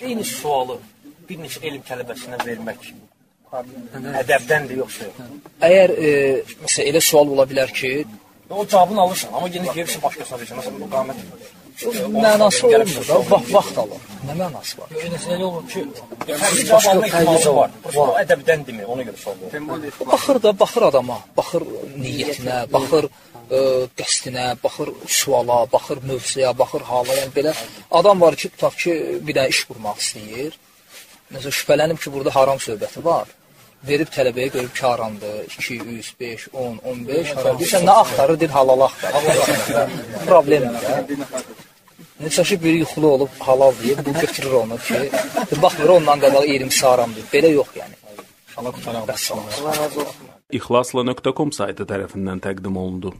eyni sualı bir neçə elm tələbəsinə vermək ədəbdəndir yoxsa yox? Əgər e, məsələn elə sual ola bilər ki, O cavabını alırsan, amma yenə gəlirsən başqasına versən. Məsələn, bu qamət mənası olmur da, vaxt vaxt alır. Nə mənası var? Elə olur ki, fərqli cavab alma ehtimalı var. Prosta o ədəbdəndirmi? Ona görə sual verir. Baxır da, baxır adama, baxır niyyətinə, baxır ə, qəsdinə, baxır suala, baxır mövzuya, baxır hala. Yəni belə adam var ki, tutaq ki, bir dənə iş qurmaq istəyir. Nəsə şübhələnib ki, burada haram söhbəti var. Verib tələbəyə görüb ki, haramdır. 2, 3, 5, 10, 15 haram. Deyirsən nə axtarır? Deyir halal axtarır. Problemdir də. Neçə ki bir yuxulu olub halal deyib, bu götürür onu ki, baxmır ondan qabaq 20 haramdır. Belə yox yəni. Allah qutaraq. Bəs olmaz. İxlasla.com saytı tərəfindən təqdim olundu.